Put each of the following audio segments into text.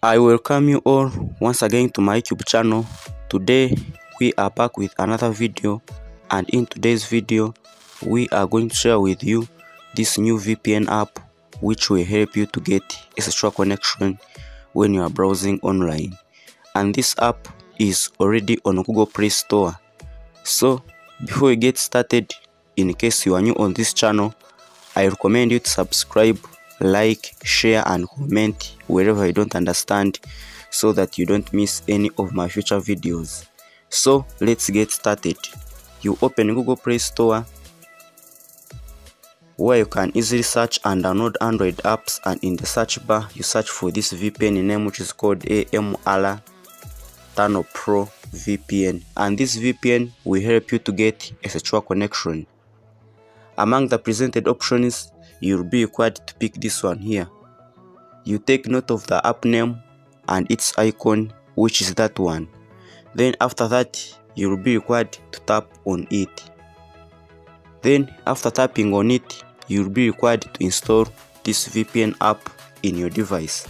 I welcome you all once again to my YouTube channel. Today we are back with another video and in today's video we are going to share with you this new VPN app which will help you to get a secure connection when you are browsing online. And this app is already on Google Play Store. So before we get started, in case you are new on this channel, I recommend you to subscribe like share and comment wherever you don't understand so that you don't miss any of my future videos. So let's get started. You open google play store where you can easily search and download android apps and in the search bar you search for this vpn name which is called amr tunnel pro vpn and this vpn will help you to get a secure connection. Among the presented options you'll be required to pick this one here. You take note of the app name and its icon which is that one. Then after that you'll be required to tap on it. Then after tapping on it you'll be required to install this VPN app in your device.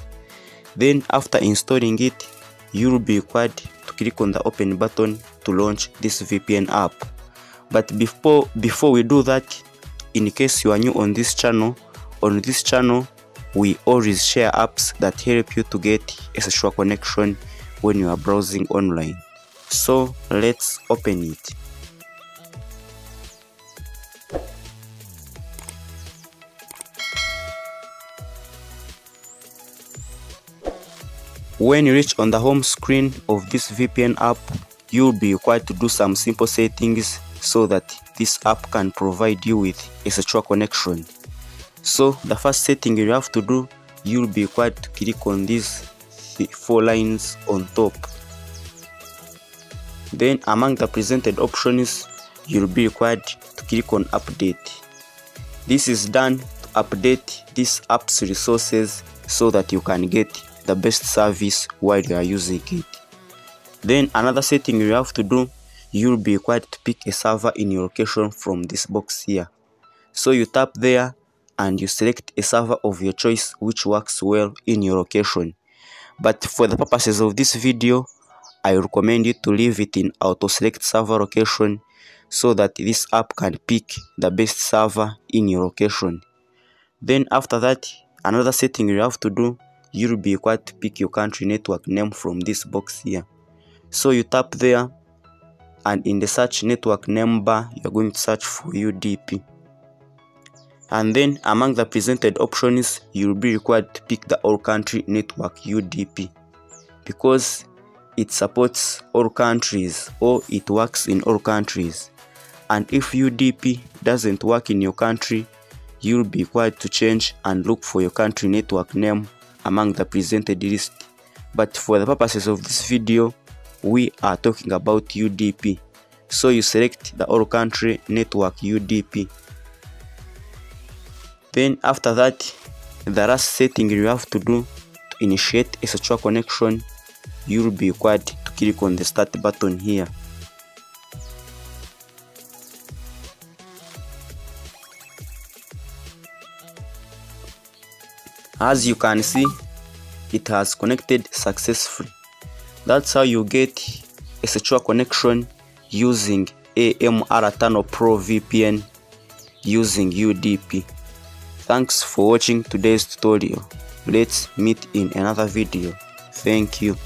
Then after installing it you'll be required to click on the open button to launch this VPN app. But before before we do that in case you are new on this channel on this channel we always share apps that help you to get a secure connection when you are browsing online. So let's open it. When you reach on the home screen of this vpn app you'll be required to do some simple settings so that this app can provide you with a secure connection. So the first setting you have to do you'll be required to click on these four lines on top. Then among the presented options you'll be required to click on update. This is done to update this app's resources so that you can get the best service while you are using it. Then another setting you have to do you'll be required to pick a server in your location from this box here. So you tap there and you select a server of your choice which works well in your location. But for the purposes of this video i recommend you to leave it in auto select server location so that this app can pick the best server in your location. Then after that another setting you have to do you'll be required to pick your country network name from this box here. So you tap there and in the search network name bar you're going to search for UDP and then among the presented options you'll be required to pick the all country network UDP because it supports all countries or it works in all countries. And if UDP doesn't work in your country you'll be required to change and look for your country network name among the presented list. But for the purposes of this video we are talking about UDP. So you select the all country network UDP. Then after that, the last setting you have to do to initiate a secure connection, you will be required to click on the start button here. As you can see, it has connected successfully. That's how you get a secure connection using AMR5 Pro VPN using UDP. Thanks for watching today's tutorial. Let's meet in another video. Thank you.